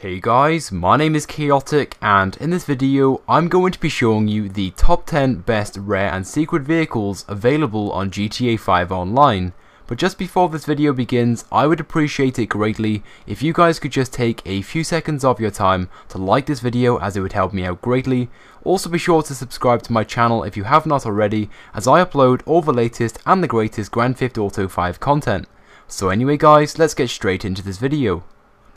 Hey guys, my name is Chaotic and in this video I'm going to be showing you the top 10 best rare and secret vehicles available on GTA 5 Online. But just before this video begins, I would appreciate it greatly if you guys could just take a few seconds of your time to like this video as it would help me out greatly. Also be sure to subscribe to my channel if you have not already as I upload all the latest and the greatest Grand Theft Auto 5 content. So anyway guys, let's get straight into this video.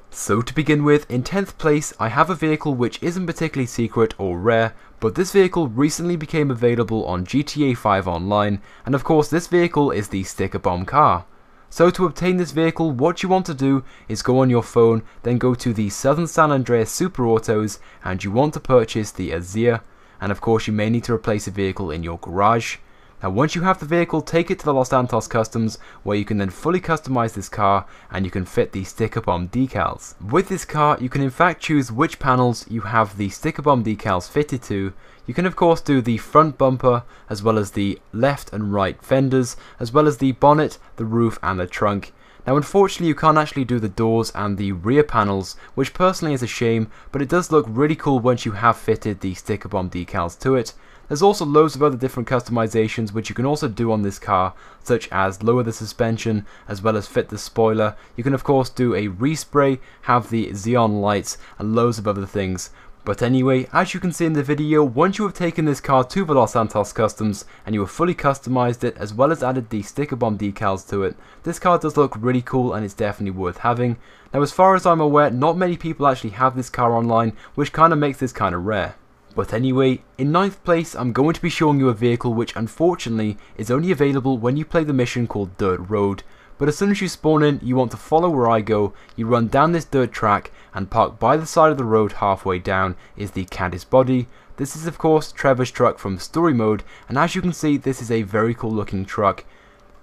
So to begin with, in 10th place I have a vehicle which isn't particularly secret or rare, but this vehicle recently became available on GTA 5 Online, and of course this vehicle is the Sticker Bomb car. So to obtain this vehicle, what you want to do is go on your phone, then go to the Southern San Andreas Super Autos, and you want to purchase the Azir, and of course you may need to replace a vehicle in your garage. Now once you have the vehicle, take it to the Los Santos Customs where you can then fully customize this car and you can fit the sticker bomb decals. With this car you can in fact choose which panels you have the sticker bomb decals fitted to. You can of course do the front bumper as well as the left and right fenders as well as the bonnet, the roof and the trunk. Now unfortunately you can't actually do the doors and the rear panels, which personally is a shame, but it does look really cool once you have fitted the sticker bomb decals to it. There's also loads of other different customizations which you can also do on this car, such as lower the suspension as well as fit the spoiler. You can of course do a respray, have the xenon lights and loads of other things. But anyway, as you can see in the video, once you have taken this car to the Los Santos Customs and you have fully customized it as well as added the sticker bomb decals to it, this car does look really cool and it's definitely worth having. Now as far as I'm aware, not many people actually have this car online, which kind of makes this kind of rare. But anyway, in ninth place I'm going to be showing you a vehicle which unfortunately is only available when you play the mission called Dirt Road. But as soon as you spawn in, you want to follow where I go, you run down this dirt track and park by the side of the road halfway down is the Canis Bodhi. This is of course Trevor's truck from story mode and as you can see this is a very cool looking truck.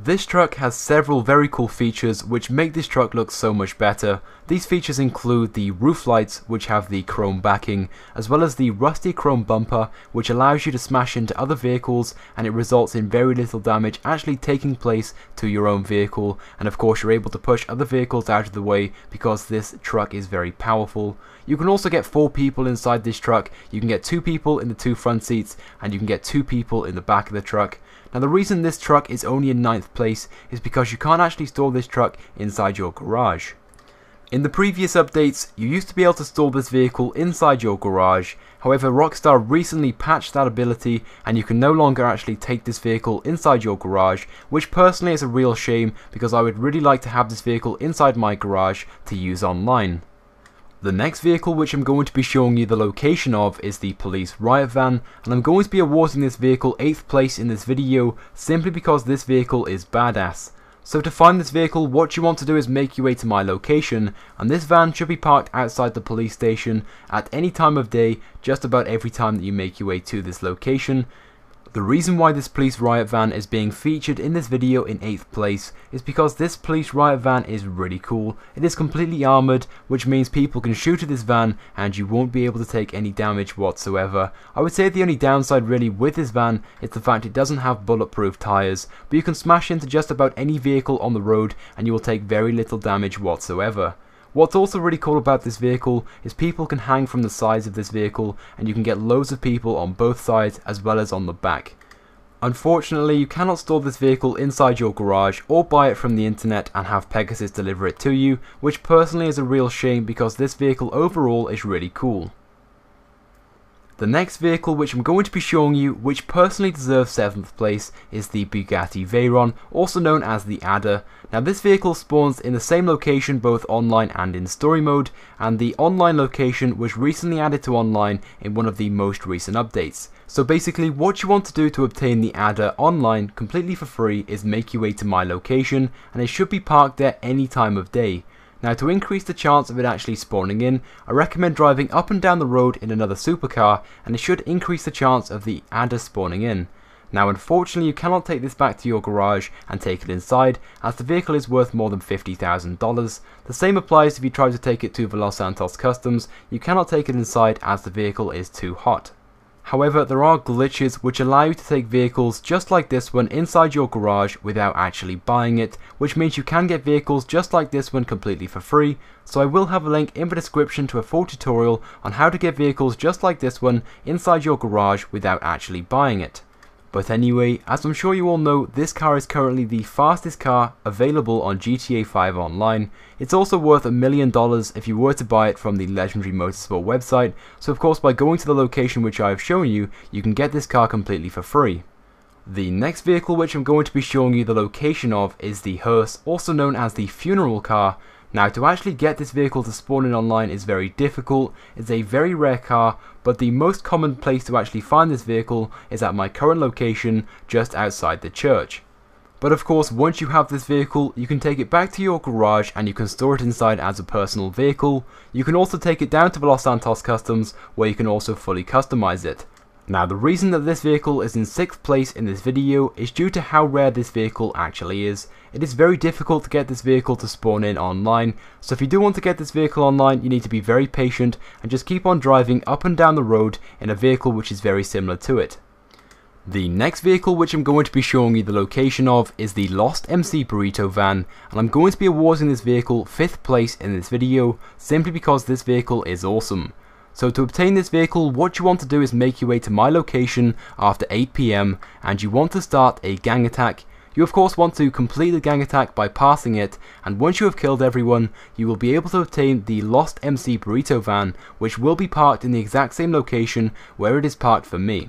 This truck has several very cool features which make this truck look so much better. These features include the roof lights which have the chrome backing, as well as the rusty chrome bumper which allows you to smash into other vehicles and it results in very little damage actually taking place to your own vehicle and of course you're able to push other vehicles out of the way because this truck is very powerful. You can also get 4 people inside this truck, you can get 2 people in the two front seats and you can get 2 people in the back of the truck. Now the reason this truck is only in ninth place is because you can't actually store this truck inside your garage. In the previous updates, you used to be able to store this vehicle inside your garage, however Rockstar recently patched that ability and you can no longer actually take this vehicle inside your garage, which personally is a real shame because I would really like to have this vehicle inside my garage to use online. The next vehicle which I'm going to be showing you the location of is the police riot van and I'm going to be awarding this vehicle 8th place in this video simply because this vehicle is badass. So to find this vehicle what you want to do is make your way to my location and this van should be parked outside the police station at any time of day just about every time that you make your way to this location the reason why this police riot van is being featured in this video in 8th place is because this police riot van is really cool. It is completely armoured, which means people can shoot at this van and you won't be able to take any damage whatsoever. I would say the only downside really with this van is the fact it doesn't have bulletproof tyres, but you can smash into just about any vehicle on the road and you will take very little damage whatsoever. What's also really cool about this vehicle is people can hang from the sides of this vehicle and you can get loads of people on both sides as well as on the back. Unfortunately, you cannot store this vehicle inside your garage or buy it from the internet and have Pegasus deliver it to you, which personally is a real shame because this vehicle overall is really cool. The next vehicle which I'm going to be showing you, which personally deserves 7th place, is the Bugatti Veyron, also known as the Adder. Now this vehicle spawns in the same location both online and in story mode, and the online location was recently added to online in one of the most recent updates. So basically what you want to do to obtain the Adder online completely for free is make your way to my location, and it should be parked there any time of day. Now to increase the chance of it actually spawning in, I recommend driving up and down the road in another supercar and it should increase the chance of the adder spawning in. Now unfortunately you cannot take this back to your garage and take it inside as the vehicle is worth more than $50,000. The same applies if you try to take it to the Los Santos Customs, you cannot take it inside as the vehicle is too hot. However, there are glitches which allow you to take vehicles just like this one inside your garage without actually buying it, which means you can get vehicles just like this one completely for free, so I will have a link in the description to a full tutorial on how to get vehicles just like this one inside your garage without actually buying it. But anyway, as I'm sure you all know, this car is currently the fastest car available on GTA 5 Online. It's also worth a million dollars if you were to buy it from the Legendary Motorsport website, so of course by going to the location which I have shown you, you can get this car completely for free. The next vehicle which I'm going to be showing you the location of is the hearse, also known as the funeral car, now to actually get this vehicle to spawn in online is very difficult, it's a very rare car, but the most common place to actually find this vehicle is at my current location just outside the church. But of course, once you have this vehicle, you can take it back to your garage and you can store it inside as a personal vehicle. You can also take it down to the Los Santos Customs, where you can also fully customize it. Now the reason that this vehicle is in 6th place in this video is due to how rare this vehicle actually is. It is very difficult to get this vehicle to spawn in online, so if you do want to get this vehicle online you need to be very patient and just keep on driving up and down the road in a vehicle which is very similar to it. The next vehicle which I'm going to be showing you the location of is the Lost MC Burrito van and I'm going to be awarding this vehicle 5th place in this video simply because this vehicle is awesome. So to obtain this vehicle, what you want to do is make your way to my location after 8pm and you want to start a gang attack. You of course want to complete the gang attack by passing it and once you have killed everyone, you will be able to obtain the Lost MC Burrito van which will be parked in the exact same location where it is parked for me.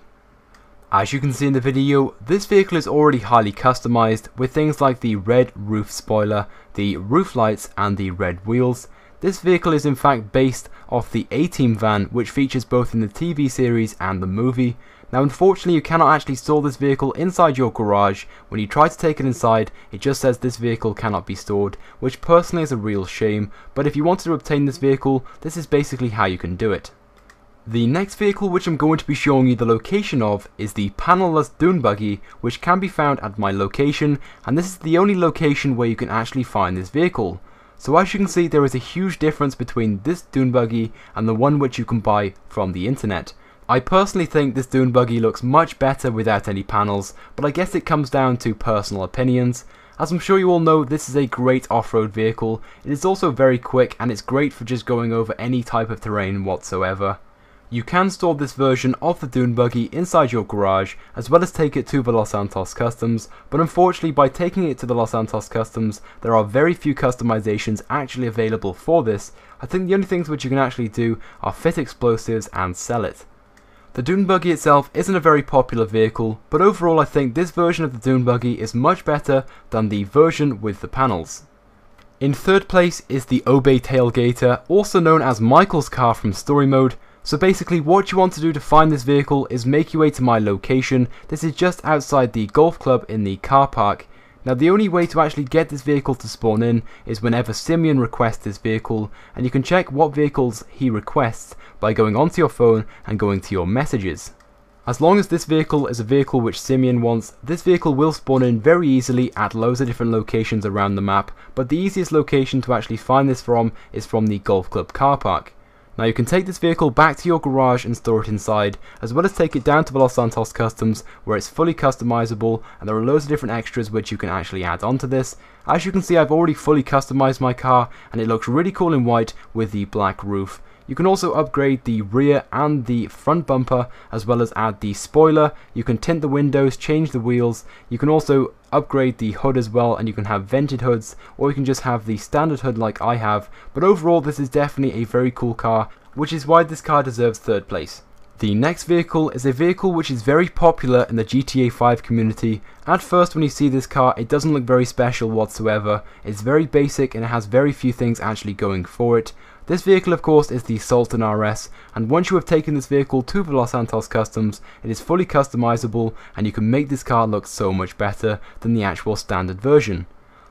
As you can see in the video, this vehicle is already highly customized with things like the red roof spoiler, the roof lights and the red wheels. This vehicle is in fact based off the A-Team van which features both in the TV series and the movie. Now unfortunately you cannot actually store this vehicle inside your garage, when you try to take it inside it just says this vehicle cannot be stored, which personally is a real shame, but if you wanted to obtain this vehicle, this is basically how you can do it. The next vehicle which I'm going to be showing you the location of is the panelless dune buggy which can be found at my location and this is the only location where you can actually find this vehicle. So as you can see there is a huge difference between this dune buggy and the one which you can buy from the internet. I personally think this dune buggy looks much better without any panels, but I guess it comes down to personal opinions. As I'm sure you all know, this is a great off-road vehicle. It is also very quick and it's great for just going over any type of terrain whatsoever. You can store this version of the Dune Buggy inside your garage, as well as take it to the Los Santos Customs, but unfortunately by taking it to the Los Santos Customs, there are very few customizations actually available for this. I think the only things which you can actually do are fit explosives and sell it. The Dune Buggy itself isn't a very popular vehicle, but overall I think this version of the Dune Buggy is much better than the version with the panels. In third place is the Obey Tailgater, also known as Michael's car from Story Mode, so basically what you want to do to find this vehicle is make your way to my location. This is just outside the golf club in the car park. Now the only way to actually get this vehicle to spawn in is whenever Simeon requests this vehicle and you can check what vehicles he requests by going onto your phone and going to your messages. As long as this vehicle is a vehicle which Simeon wants, this vehicle will spawn in very easily at loads of different locations around the map, but the easiest location to actually find this from is from the golf club car park. Now you can take this vehicle back to your garage and store it inside, as well as take it down to the Los Santos Customs where it's fully customizable and there are loads of different extras which you can actually add onto this. As you can see I've already fully customized my car and it looks really cool in white with the black roof. You can also upgrade the rear and the front bumper as well as add the spoiler. You can tint the windows, change the wheels. You can also upgrade the hood as well and you can have vented hoods or you can just have the standard hood like I have. But overall this is definitely a very cool car which is why this car deserves third place. The next vehicle is a vehicle which is very popular in the GTA 5 community. At first when you see this car it doesn't look very special whatsoever, it's very basic and it has very few things actually going for it. This vehicle of course is the Sultan RS and once you have taken this vehicle to the Los Santos Customs it is fully customizable and you can make this car look so much better than the actual standard version.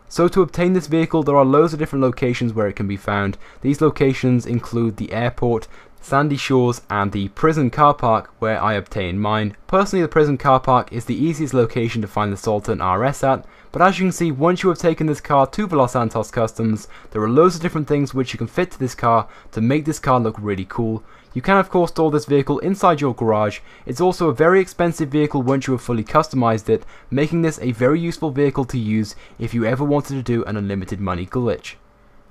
So to obtain this vehicle there are loads of different locations where it can be found. These locations include the airport, Sandy Shores, and the prison car park where I obtained mine. Personally, the prison car park is the easiest location to find the Sultan RS at, but as you can see, once you have taken this car to the Los Santos Customs, there are loads of different things which you can fit to this car to make this car look really cool. You can of course store this vehicle inside your garage. It's also a very expensive vehicle once you have fully customized it, making this a very useful vehicle to use if you ever wanted to do an unlimited money glitch.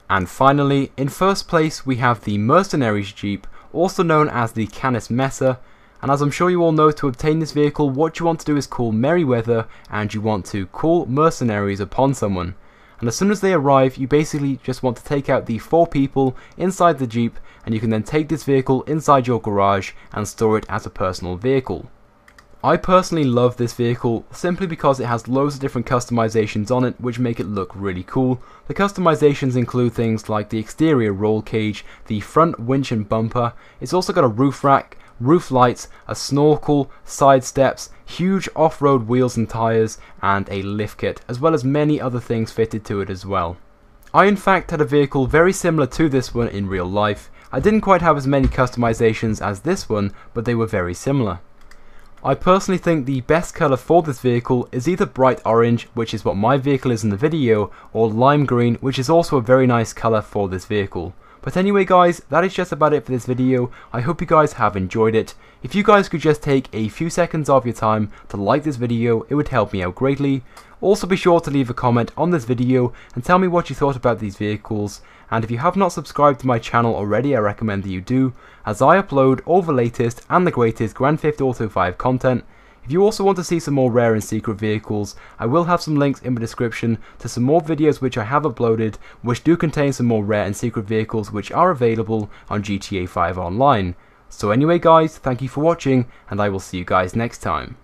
And finally, in first place we have the Mercenaries Jeep, also known as the Canis Mesa, and as I'm sure you all know, to obtain this vehicle, what you want to do is call Merryweather, and you want to call mercenaries upon someone. And as soon as they arrive, you basically just want to take out the four people inside the Jeep, and you can then take this vehicle inside your garage and store it as a personal vehicle. I personally love this vehicle simply because it has loads of different customizations on it which make it look really cool. The customizations include things like the exterior roll cage, the front winch and bumper, it's also got a roof rack, roof lights, a snorkel, side steps, huge off-road wheels and tyres, and a lift kit, as well as many other things fitted to it as well. I in fact had a vehicle very similar to this one in real life. I didn't quite have as many customizations as this one, but they were very similar. I personally think the best colour for this vehicle is either bright orange, which is what my vehicle is in the video, or lime green, which is also a very nice colour for this vehicle. But anyway guys, that is just about it for this video. I hope you guys have enjoyed it. If you guys could just take a few seconds of your time to like this video, it would help me out greatly. Also be sure to leave a comment on this video and tell me what you thought about these vehicles and if you have not subscribed to my channel already I recommend that you do as I upload all the latest and the greatest Grand Theft Auto 5 content. If you also want to see some more rare and secret vehicles, I will have some links in the description to some more videos which I have uploaded which do contain some more rare and secret vehicles which are available on GTA 5 Online. So anyway guys, thank you for watching and I will see you guys next time.